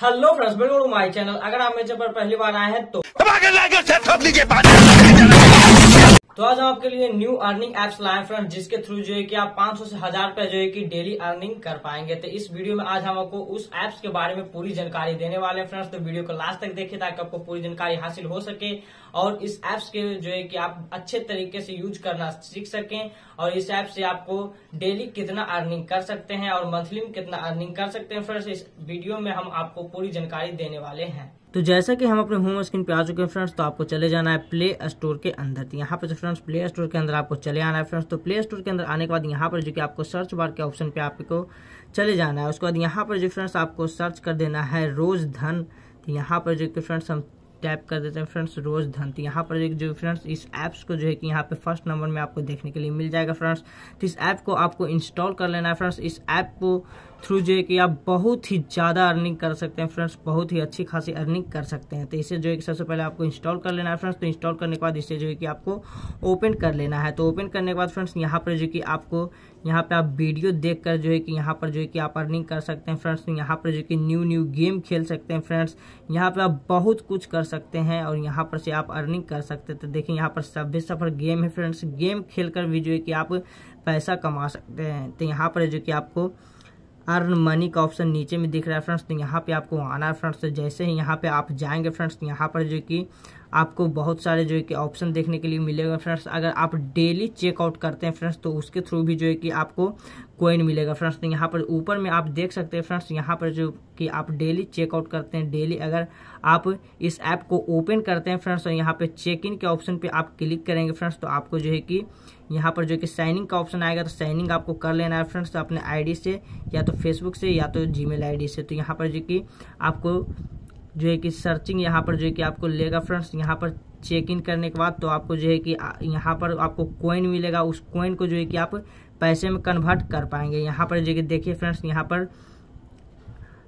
Hello friends welcome to my channel अगर आप मेरे चैनल पर पहली बार आए हैं तो तो आज आपके लिए न्यू अर्निंग एप्स लाए फ्रेंड्स, जिसके थ्रू जो है कि आप 500 से हज़ार रुपए जो है कि डेली अर्निंग कर पाएँगे। तो इस वीडियो में आज हम आपको उस एप्स के बारे में पूरी जानकारी देने वाले हैं फ्रेंड्स। तो वीडियो को लास्ट तक देखिए ताकि आपको पूरी जानकारी हासिल हो सके और इस एप्स के जो है कि आप अच्छे तरीके से यूज़ करना सीख सकें और इस ऐप से आपको डेली कितना अर्निंग कर सकते हैं और मंथली में कितना अर्निंग कर सकते हैं फ्रेंड्स। इस वीडियो में हम आपको पूरी जानकारी देने वाले हैं। तो जैसा कि हम अपने होम स्क्रीन पे आ चुके हैं फ्रेंड्स तो आपको चले जाना है प्ले स्टोर के अंदर। तो यहाँ पे जो फ्रेंड्स प्ले स्टोर के अंदर आपको चले आना है फ्रेंड्स। तो प्ले स्टोर के अंदर आने के बाद यहाँ पर जो कि आपको सर्च बार के ऑप्शन पे आपको चले जाना है। उसके बाद यहाँ पर जो फ्रेंड्स आपको सर्च कर देना है रोज धन। तो यहाँ पर जो कि फ्रेंड्स हम टैप कर देते हैं फ्रेंड्स रोज धन। तो यहाँ पर जो फ्रेंड्स इस ऐप्स को जो है कि यहाँ पे फ़र्स्ट नंबर में आपको देखने के लिए मिल जाएगा फ्रेंड्स। तो इस ऐप को आपको इंस्टॉल कर लेना है फ्रेंड्स। इस ऐप को थ्रू जो है कि आप बहुत ही ज़्यादा अर्निंग कर सकते हैं फ्रेंड्स बहुत ही अच्छी खासी अर्निंग कर सकते हैं। तो इसे जो है कि सबसे पहले आपको इंस्टॉल कर लेना है फ्रेंड्स तो इंस्टॉल करने के बाद इसे जो है कि आपको ओपन कर लेना है। तो ओपन करने के बाद फ्रेंड्स यहाँ पर जो कि आपको, यहाँ पे आप वीडियो देख कर जो है कि यहाँ पर जो है कि आप अर्निंग कर सकते हैं फ्रेंड्स तो यहाँ पर जो कि न्यू न्यू गेम खेल सकते हैं फ्रेंड्स यहाँ पर आप बहुत कुछ कर सकते हैं और यहाँ पर से आप अर्निंग कर सकते हैं। तो देखिए, यहाँ पर सभ्य सफ़र गेम है फ्रेंड्स गेम खेल कर भी जो है कि आप पैसा कमा सकते हैं। तो यहाँ पर जो कि आपको अर्न मनी का ऑप्शन नीचे में दिख रहा है फ्रेंड्स। तो यहाँ पे आपको आना है फ्रेंड्स। तो जैसे ही यहाँ पे आप जाएँगे फ्रेंड्स तो यहाँ पर जो कि आपको बहुत सारे जो है कि ऑप्शन देखने के लिए मिलेगा फ्रेंड्स अगर आप डेली चेकआउट करते हैं फ्रेंड्स तो उसके थ्रू भी जो है कि आपको कोइन मिलेगा फ्रेंड्स तो यहाँ पर ऊपर में आप देख सकते हैं फ्रेंड्स यहाँ पर जो कि आप डेली चेकआउट करते हैं डेली अगर आप इस ऐप को ओपन करते हैं फ्रेंड्स और यहाँ पे चेक इन के ऑप्शन पे आप क्लिक करेंगे फ्रेंड्स तो आपको जो है कि यहाँ पर जो कि साइनिंग का ऑप्शन आएगा तो साइनिंग आपको कर लेना है फ्रेंड्स तो अपने आईडी से, या तो फेसबुक से, या तो जीमेल आईडी से। तो यहाँ पर जो कि आपको जो है कि सर्चिंग यहाँ पर जो है कि आपको लेगा फ्रेंड्स यहाँ पर चेक इन करने के बाद तो आपको जो है कि यहाँ पर आपको कोइन मिलेगा, उस कोइन को जो है कि आप पैसे में कन्वर्ट कर पाएँगे। यहाँ पर जो कि देखिए फ्रेंड्स यहाँ पर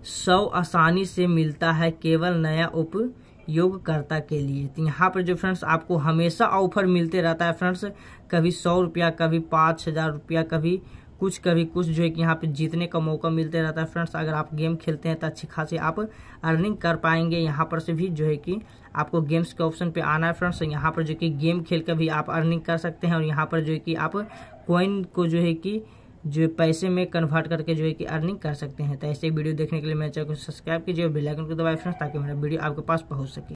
सौ आसानी से मिलता है केवल नया उपयोगकर्ता के लिए। तो यहाँ पर जो फ्रेंड्स आपको हमेशा ऑफ़र मिलते रहता है फ्रेंड्स कभी सौ रुपया, कभी पाँच हज़ार रुपया, कभी कुछ कभी कुछ जो है कि यहाँ पे जीतने का मौका मिलते रहता है। फ्रेंड्स, अगर आप गेम खेलते हैं तो अच्छी खासी आप अर्निंग कर पाएँगे। यहाँ पर से भी जो है कि आपको गेम्स के ऑप्शन पे आना है फ्रेंड्स। यहाँ पर जो कि गेम खेल कर भी आप अर्निंग कर सकते हैं और यहाँ पर जो है कि आप कॉइन को जो है कि जो पैसे में कन्वर्ट करके जो है कि अर्निंग कर सकते हैं। तो ऐसे वीडियो देखने के लिए मेरे चैनल को सब्सक्राइब कीजिए और बेल आइकन को दबाए फ्रेंड्स, ताकि मेरा वीडियो आपके पास पहुँच सके।